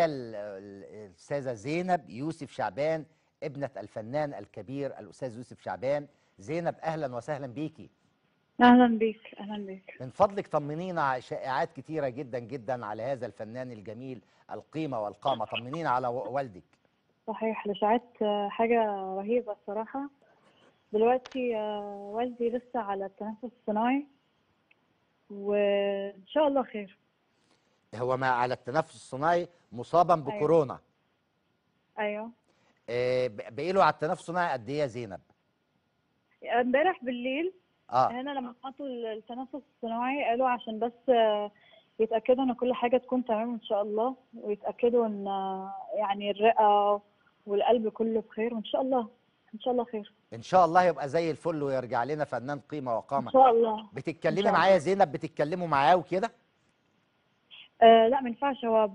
ال- ال- الأستاذة زينب يوسف شعبان ابنة الفنان الكبير الأستاذ يوسف شعبان. زينب أهلا وسهلا بيكي. أهلا بيك أهلا بيك. من فضلك طمنينا على شائعات كتيرة جدا جدا على هذا الفنان الجميل القيمة والقامة. طمنينا على والدك. صحيح الاشاعات آه، حاجة رهيبة الصراحة. دلوقتي آه، والدي لسه على التنفس الصناعي وإن شاء الله خير. هو ما على التنفس الصناعي مصابا بكورونا. أيوه. آه، ب- بقي له على التنفس الصناعي قد إيه يا زينب؟ امبارح بالليل آه. هنا لما حطوا التنفس الصناعي قالوا عشان بس آه، يتأكدوا إن كل حاجة تكون تمام إن شاء الله ويتأكدوا إن آه، يعني الرئة والقلب كله بخير وإن شاء الله إن شاء الله خير. إن شاء الله يبقى زي الفل ويرجع لنا فنان قيمة إن وقامه شاء الله. بتتكلمي معايا يا زينب؟ بتتكلموا معاه وكده؟ آه لا ما ينفعش. هو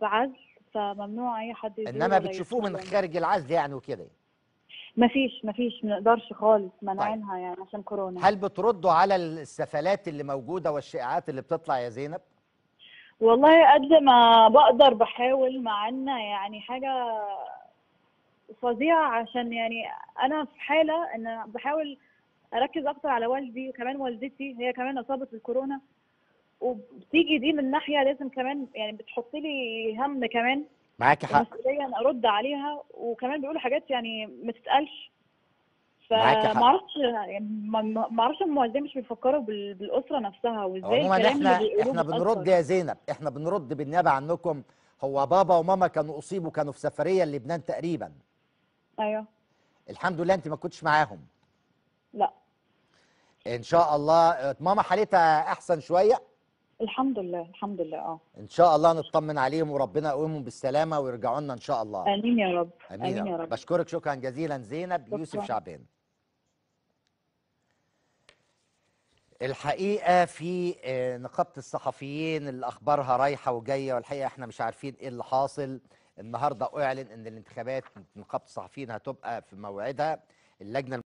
بعزل فممنوع أي حد إنما بتشوفوه من. خارج العزل يعني وكده. ما فيش ما فيش ما نقدرش خالص منعينها يعني عشان كورونا. هل بتردوا على السفلات اللي موجودة والشائعات اللي بتطلع يا زينب؟ والله قد ما بقدر بحاول مع إن يعني حاجة فظيعة عشان يعني أنا في حالة إن بحاول أركز أكتر على والدي وكمان والدتي هي كمان أصابت بالكورونا وبتيجي دي من ناحية لازم كمان يعني بتحط لي هم كمان. معاكي حق. مسؤولية أن أرد عليها وكمان بيقولوا حاجات يعني ما تتقالش. فما أعرفش يعني ما- أعرفش هم إزاي مش بيفكروا بال- بالأسرة نفسها وإزاي عموما إحنا إحنا. بنرد يا زينب إحنا بنرد بالنيابه عنكم. هو بابا وماما كانوا أصيبوا كانوا في سفرية لبنان تقريبا. أيوه. الحمد لله أنت ما كنتش معاهم. لا. إن شاء الله ماما حالتها أحسن شوية. الحمد لله الحمد لله آه. إن شاء الله نطمن عليهم وربنا يقومهم بالسلامة ويرجعوا لنا إن شاء الله. آمين يا رب آمين يا رب. بشكرك شكرا جزيلا. زينب يوسف شكراً. شعبان. الحقيقة في آه، نقابة الصحفيين اللي اخبارها رايحة وجاية والحقيقة إحنا مش عارفين إيه اللي حاصل. النهارده أعلن إن الانتخابات نقابة الصحفيين هتبقى في موعدها. اللجنة